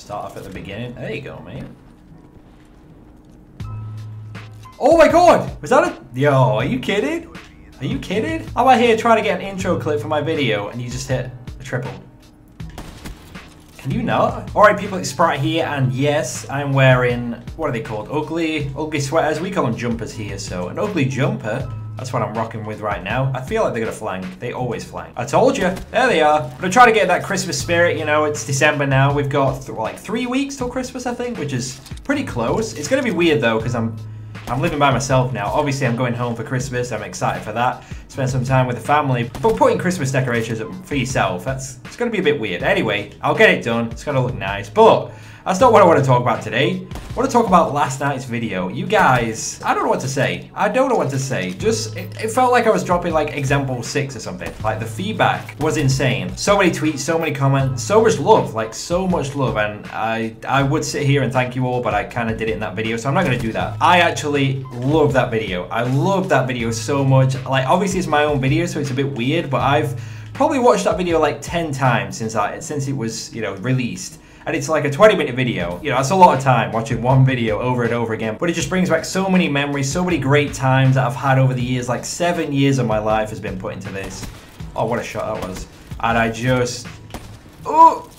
Start off at the beginning. There you go, mate. Oh my god! Was that a... Yo, are you kidding? Are you kidding? I'm out here trying to get an intro clip for my video and you just hit a triple. Can you not? Alright people, it's Spratt here and yes, I'm wearing, what are they called? Ugly, ugly sweaters. We call them jumpers here, so an ugly jumper that's what I'm rocking with right now. I feel like they're gonna flank. They always flank. I told you. There they are. I'm gonna try to get that Christmas spirit. You know, it's December now. We've got th like three weeks till Christmas, I think, which is pretty close. It's gonna be weird though, because I'm I'm living by myself now. Obviously, I'm going home for Christmas. I'm excited for that. Spend some time with the family. But putting Christmas decorations up for yourself, that's it's to be a bit weird. Anyway, I'll get it done. It's to look nice. But that's not what I want to talk about today. I want to talk about last night's video. You guys, I don't know what to say. I don't know what to say. Just, it, it, felt like I was dropping like example six or something. Like the feedback was insane. So many tweets, so many comments, so much love, like so much love. And I, I would sit here and thank you all, but I kind of did it in that video. So I'm not going to do that. I actually love that video. I love that video so much. Like obviously it's my own video, so it's a bit weird, but I've probably watched that video like 10 times since I, since it was, you know, released and it's like a 20 minute video. You know, that's a lot of time watching one video over and over again, but it just brings back so many memories, so many great times that I've had over the years. Like seven years of my life has been put into this. Oh, what a shot that was. And I just, oh,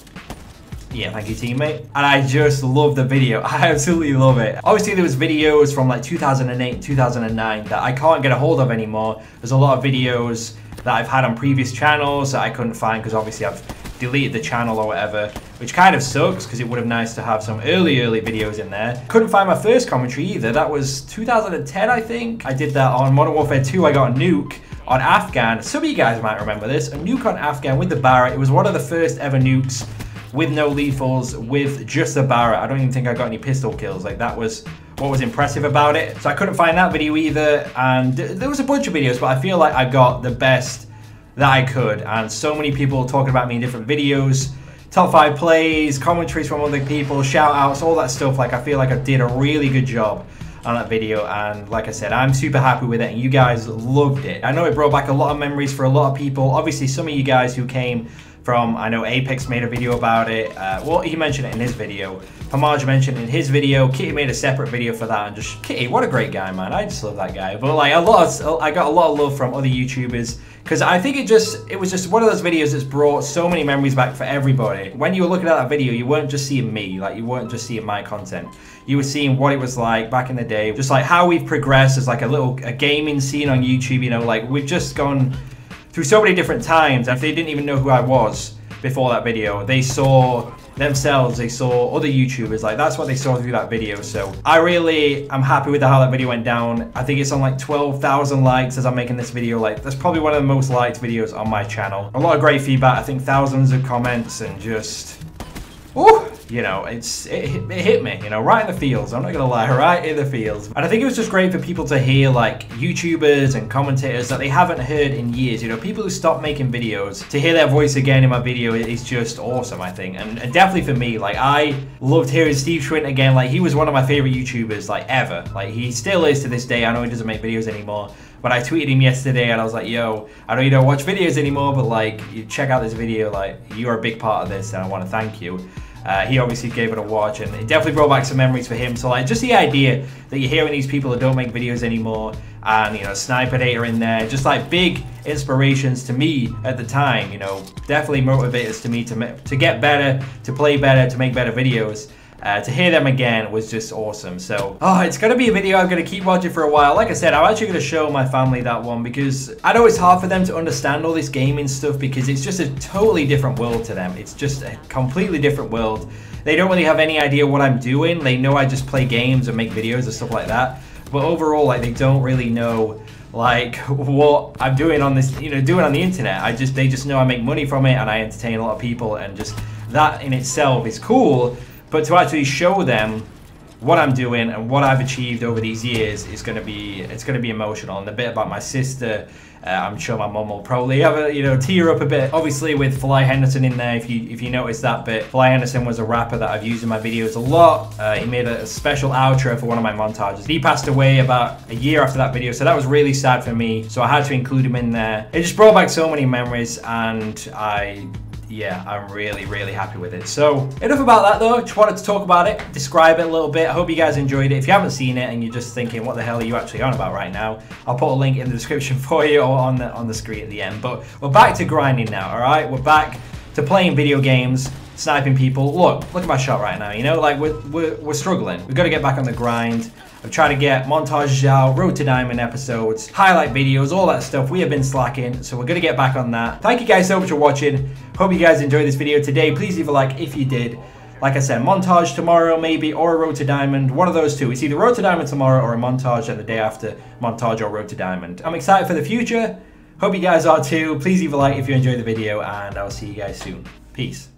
yeah, thank you teammate. And I just love the video. I absolutely love it. Obviously there was videos from like 2008, 2009 that I can't get a hold of anymore. There's a lot of videos that I've had on previous channels that I couldn't find because obviously I've deleted the channel or whatever, which kind of sucks because it would have nice to have some early, early videos in there. Couldn't find my first commentary either. That was 2010, I think. I did that on Modern Warfare 2. I got a nuke on Afghan. Some of you guys might remember this. A nuke on Afghan with the Barrett. It was one of the first ever nukes with no lethals, with just a Barrett. I don't even think I got any pistol kills. Like that was what was impressive about it. So I couldn't find that video either. And there was a bunch of videos, but I feel like I got the best that I could. And so many people talking about me in different videos, top five plays, commentaries from other people, shout outs, all that stuff. Like I feel like I did a really good job on that video and like I said I'm super happy with it and you guys loved it. I know it brought back a lot of memories for a lot of people. Obviously some of you guys who came from, I know Apex made a video about it. Uh, well, he mentioned it in his video. Pamaj mentioned in his video. Kitty made a separate video for that, and just Kitty, what a great guy, man. I just love that guy. But like a lot, of, I got a lot of love from other YouTubers because I think it just, it was just one of those videos that's brought so many memories back for everybody. When you were looking at that video, you weren't just seeing me, like you weren't just seeing my content. You were seeing what it was like back in the day, just like how we've progressed as like a little a gaming scene on YouTube. You know, like we've just gone through so many different times. and they didn't even know who I was before that video, they saw themselves, they saw other YouTubers, like that's what they saw through that video. So I really am happy with how that video went down. I think it's on like 12,000 likes as I'm making this video. Like that's probably one of the most liked videos on my channel. A lot of great feedback. I think thousands of comments and just, you know, it's it, it, hit me, you know, right in the feels. I'm not gonna lie, right in the feels. And I think it was just great for people to hear like YouTubers and commentators that they haven't heard in years. You know, people who stopped making videos to hear their voice again in my video is just awesome. I think, and, and definitely for me, like I loved hearing Steve Schwint again. Like he was one of my favorite YouTubers, like ever. Like he still is to this day. I know he doesn't make videos anymore. But I tweeted him yesterday and I was like, yo, I know you don't watch videos anymore, but like, you check out this video, like, you are a big part of this and I want to thank you. Uh, he obviously gave it a watch and it definitely brought back some memories for him. So like just the idea that you're hearing these people that don't make videos anymore and you know Sniper Data in there, just like big inspirations to me at the time, you know, definitely motivators to me to, to get better, to play better, to make better videos. Uh, to hear them again was just awesome. So, oh, it's to be a video I'm to keep watching for a while. Like I said, I'm actually to show my family that one because I know it's hard for them to understand all this gaming stuff because it's just a totally different world to them. It's just a completely different world. They don't really have any idea what I'm doing. They know I just play games and make videos and stuff like that. But overall, like, they don't really know like what I'm doing on this, you know, doing on the internet. I just, they just know I make money from it and I entertain a lot of people and just that in itself is cool but to actually show them what I'm doing and what I've achieved over these years is going to be it's going to be emotional. And the bit about my sister, uh, I'm sure my mum will probably have a you know tear up a bit. Obviously with Fly Henderson in there, if you if you notice that bit, Fly Henderson was a rapper that I've used in my videos a lot. Uh, he made a, a special outro for one of my montages. He passed away about a year after that video, so that was really sad for me. So I had to include him in there. It just brought back so many memories, and I yeah, I'm really, really happy with it. So, enough about that though. Just wanted to talk about it, describe it a little bit. I hope you guys enjoyed it. If you haven't seen it and you're just thinking, what the hell are you actually on about right now? I'll put a link in the description for you or on the, on the screen at the end. But we're back to grinding now, alright? We're back to playing video games, sniping people. Look, look at my shot right now, you know? Like, we're, we're, we're struggling. We've got to get back on the grind. I've tried to get montages out, Road to Diamond episodes, highlight videos, all that stuff. We have been slacking, so we're going to get back on that. Thank you guys so much for watching. Hope you guys enjoyed this video today. Please leave a like if you did. Like I said, montage tomorrow maybe, or a Road to Diamond. One of those two. It's either Road to Diamond tomorrow or a montage and the day after montage or Road to Diamond. I'm excited for the future. Hope you guys are too. Please leave a like if you enjoyed the video, and I'll see you guys soon. Peace.